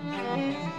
Música